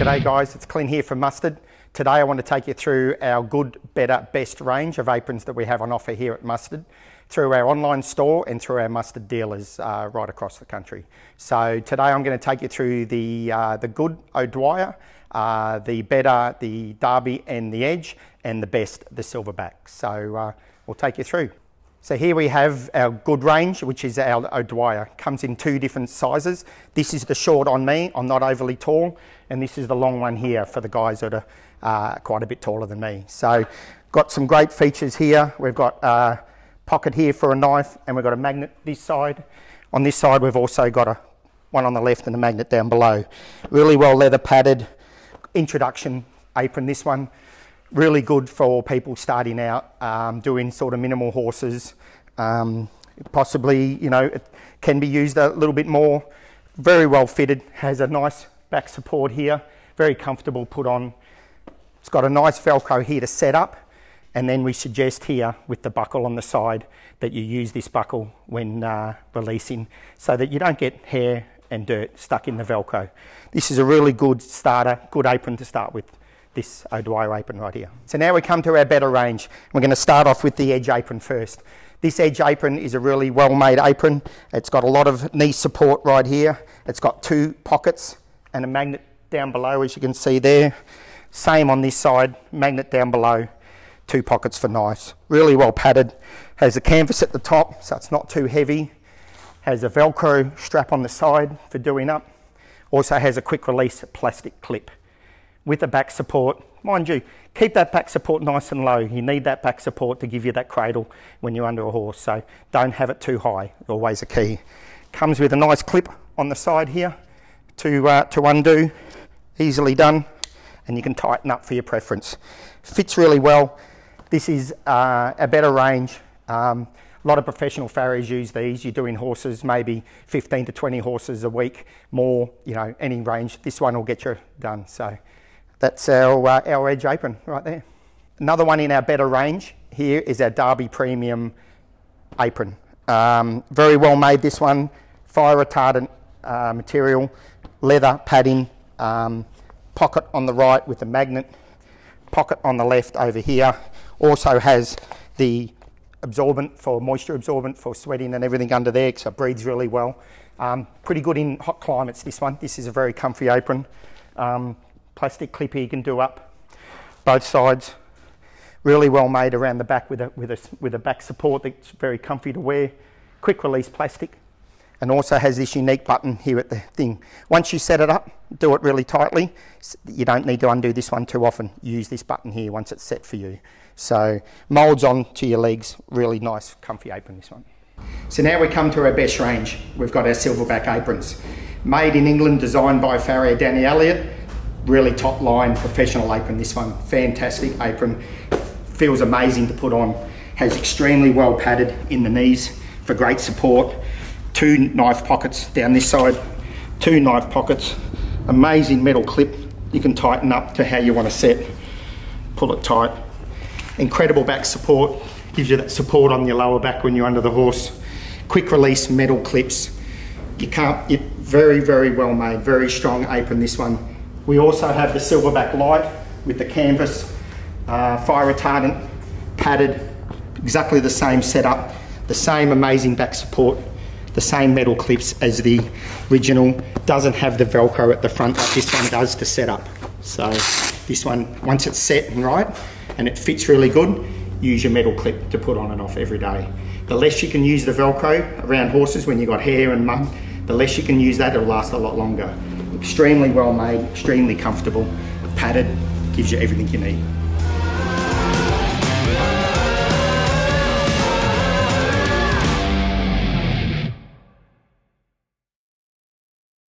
G'day guys, it's Clint here from Mustad. Today I want to take you through our good, better, best range of aprons that we have on offer here at Mustad through our online store and through our Mustad dealers uh, right across the country. So today I'm going to take you through the, uh, the good O'Dwyer, uh, the better, the Derby and the Edge, and the best, the Silverback. So uh, we'll take you through. So here we have our good range, which is our O'Dwyer. Comes in two different sizes. This is the short on me, I'm not overly tall, and this is the long one here for the guys that are uh, quite a bit taller than me. So got some great features here. We've got a pocket here for a knife, and we've got a magnet this side. On this side, we've also got a one on the left and a magnet down below. Really well leather padded introduction apron, this one really good for people starting out um, doing sort of minimal horses. Um, possibly, you know, it can be used a little bit more. Very well fitted, has a nice back support here, very comfortable put on. It's got a nice Velcro here to set up. And then we suggest here with the buckle on the side that you use this buckle when uh, releasing so that you don't get hair and dirt stuck in the Velcro. This is a really good starter, good apron to start with this O'Dwyer apron right here. So now we come to our better range. We're going to start off with the edge apron first. This edge apron is a really well made apron. It's got a lot of knee support right here. It's got two pockets and a magnet down below as you can see there. Same on this side, magnet down below, two pockets for knives. Really well padded. Has a canvas at the top so it's not too heavy. Has a Velcro strap on the side for doing up. Also has a quick release plastic clip with the back support. Mind you, keep that back support nice and low. You need that back support to give you that cradle when you're under a horse, so don't have it too high, always a key. Comes with a nice clip on the side here to, uh, to undo, easily done, and you can tighten up for your preference. Fits really well. This is uh, a better range. Um, a lot of professional farriers use these. You're doing horses, maybe 15 to 20 horses a week, more, you know, any range. This one will get you done. So that's our, uh, our edge apron right there. Another one in our better range here is our Derby Premium apron. Um, very well made this one, fire retardant uh, material, leather padding, um, pocket on the right with a magnet, pocket on the left over here. Also has the absorbent for moisture absorbent for sweating and everything under there so it breathes really well. Um, pretty good in hot climates this one. This is a very comfy apron. Um, plastic clip you can do up both sides. Really well made around the back with a, with a, with a back support that's very comfy to wear. Quick release plastic and also has this unique button here at the thing. Once you set it up, do it really tightly. You don't need to undo this one too often. Use this button here once it's set for you. So molds on to your legs, really nice comfy apron this one. So now we come to our best range. We've got our silverback aprons. Made in England, designed by farrier Danny Elliott really top line professional apron. This one, fantastic apron. Feels amazing to put on. Has extremely well padded in the knees for great support. Two knife pockets down this side, two knife pockets. Amazing metal clip. You can tighten up to how you want to set. Pull it tight. Incredible back support. Gives you that support on your lower back when you're under the horse. Quick release metal clips. You can't, it, very, very well made, very strong apron this one we also have the silverback light with the canvas, uh, fire retardant, padded, exactly the same setup, the same amazing back support, the same metal clips as the original. Doesn't have the Velcro at the front like this one does to set up. So this one, once it's set and right, and it fits really good, use your metal clip to put on and off every day. The less you can use the Velcro around horses when you've got hair and mud, the less you can use that, it'll last a lot longer extremely well made, extremely comfortable, padded, gives you everything you need.